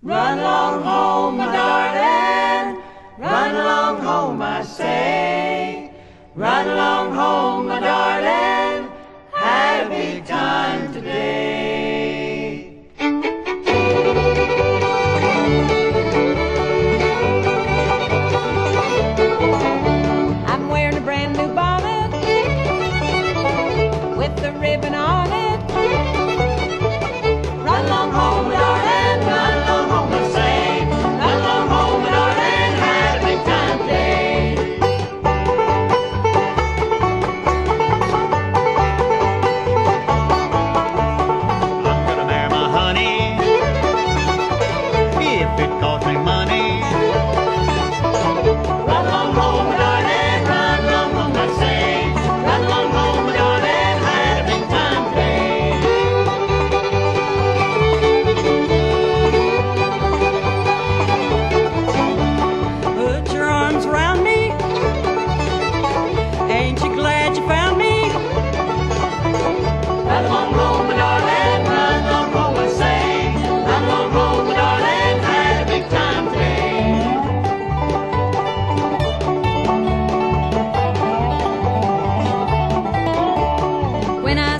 Run along home, my darling.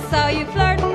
saw you flirt.